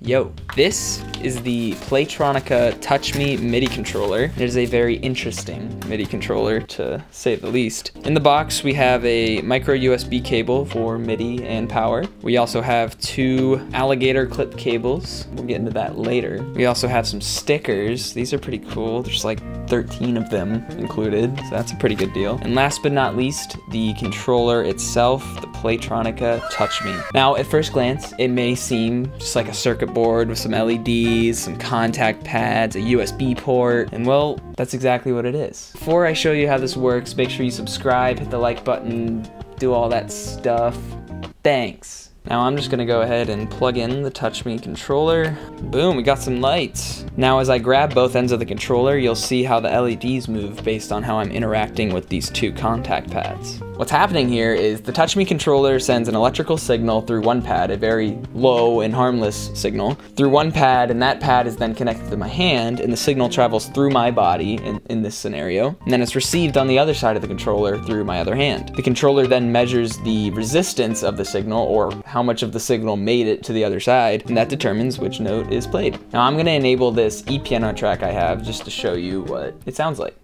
Yo this is the Playtronica Touch Me MIDI controller. It is a very interesting MIDI controller to say the least. In the box we have a micro USB cable for MIDI and power. We also have two alligator clip cables. We'll get into that later. We also have some stickers. These are pretty cool. There's like 13 of them included, so that's a pretty good deal. And last but not least, the controller itself, the Playtronica Touch Me. Now, at first glance, it may seem just like a circuit board with some LEDs, some contact pads, a USB port, and well, that's exactly what it is. Before I show you how this works, make sure you subscribe, hit the like button, do all that stuff. Thanks. Now I'm just gonna go ahead and plug in the Touch Me controller. Boom, we got some lights. Now as I grab both ends of the controller, you'll see how the LEDs move based on how I'm interacting with these two contact pads. What's happening here is the Touch Me controller sends an electrical signal through one pad, a very low and harmless signal, through one pad, and that pad is then connected to my hand, and the signal travels through my body in, in this scenario, and then it's received on the other side of the controller through my other hand. The controller then measures the resistance of the signal, or how much of the signal made it to the other side, and that determines which note is played. Now I'm gonna enable this e-piano track I have just to show you what it sounds like.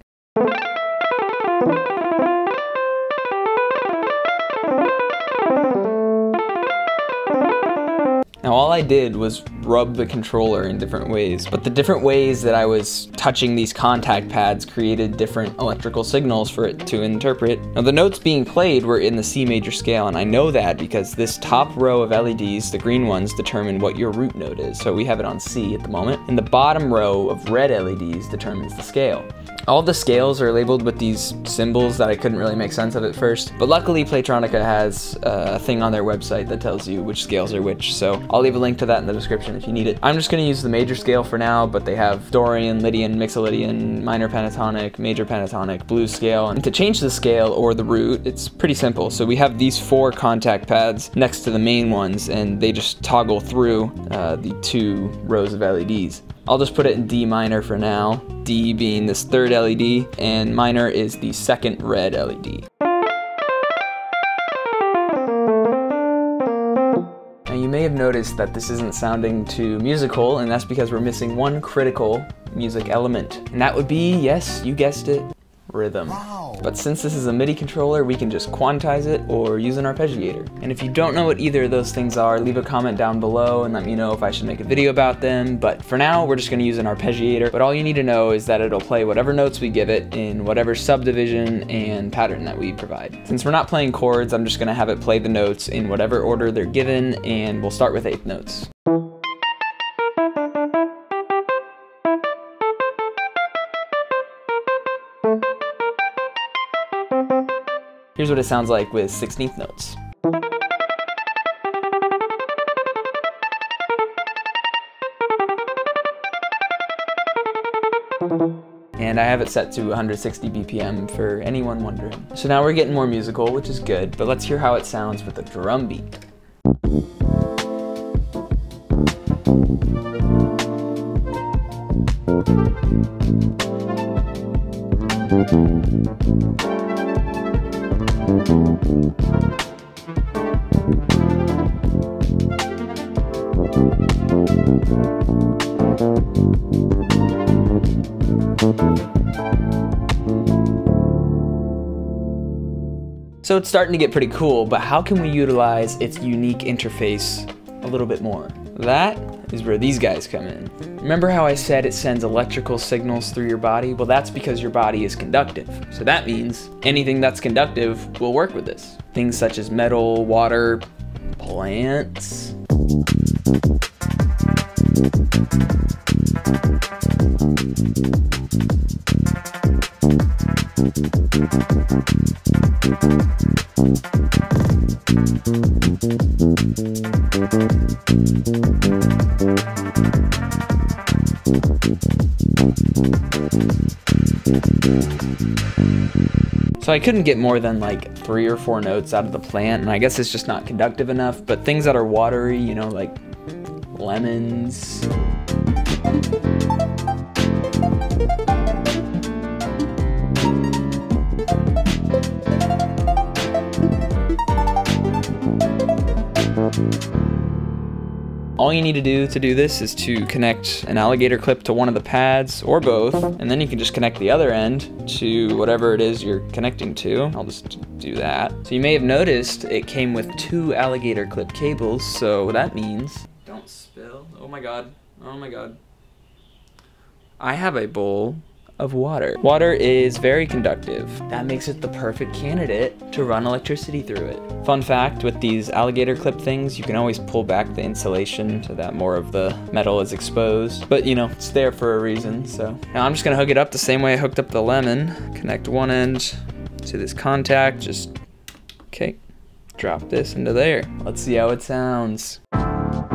Now all I did was rub the controller in different ways, but the different ways that I was touching these contact pads created different electrical signals for it to interpret. Now the notes being played were in the C major scale, and I know that because this top row of LEDs, the green ones, determine what your root note is. So we have it on C at the moment, and the bottom row of red LEDs determines the scale. All the scales are labeled with these symbols that I couldn't really make sense of at first, but luckily Playtronica has a thing on their website that tells you which scales are which, so I'll leave a link to that in the description if you need it. I'm just gonna use the major scale for now, but they have Dorian, Lydian, Mixolydian, minor pentatonic, major pentatonic, blues scale, and to change the scale or the root, it's pretty simple. So we have these four contact pads next to the main ones, and they just toggle through uh, the two rows of LEDs. I'll just put it in D minor for now, D being this third LED, and minor is the second red LED. Now you may have noticed that this isn't sounding too musical, and that's because we're missing one critical music element. And that would be, yes, you guessed it, rhythm. But since this is a MIDI controller, we can just quantize it or use an arpeggiator. And if you don't know what either of those things are, leave a comment down below and let me know if I should make a video about them. But for now, we're just gonna use an arpeggiator. But all you need to know is that it'll play whatever notes we give it in whatever subdivision and pattern that we provide. Since we're not playing chords, I'm just gonna have it play the notes in whatever order they're given, and we'll start with eighth notes. Here's what it sounds like with 16th notes. And I have it set to 160 BPM for anyone wondering. So now we're getting more musical, which is good, but let's hear how it sounds with a drum beat. So it's starting to get pretty cool, but how can we utilize its unique interface a little bit more? That is where these guys come in. Remember how I said it sends electrical signals through your body? Well, that's because your body is conductive. So that means anything that's conductive will work with this. Things such as metal, water, plants. So I couldn't get more than like three or four notes out of the plant, and I guess it's just not conductive enough, but things that are watery, you know, like lemons. All you need to do to do this is to connect an alligator clip to one of the pads or both, and then you can just connect the other end to whatever it is you're connecting to. I'll just do that. So you may have noticed it came with two alligator clip cables, so that means, don't spill. Oh my God, oh my God. I have a bowl of water. Water is very conductive. That makes it the perfect candidate to run electricity through it. Fun fact, with these alligator clip things, you can always pull back the insulation so that more of the metal is exposed. But you know, it's there for a reason, so. Now I'm just gonna hook it up the same way I hooked up the lemon. Connect one end to this contact, just, okay. Drop this into there. Let's see how it sounds.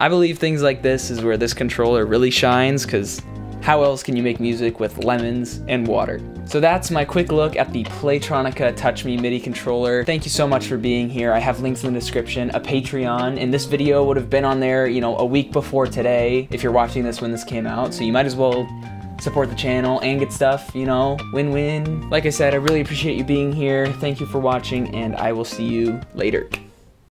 I believe things like this is where this controller really shines because how else can you make music with lemons and water? So that's my quick look at the Playtronica Touch Me MIDI controller. Thank you so much for being here. I have links in the description, a Patreon, and this video would have been on there, you know, a week before today if you're watching this when this came out. So you might as well support the channel and get stuff, you know, win-win. Like I said, I really appreciate you being here. Thank you for watching, and I will see you later.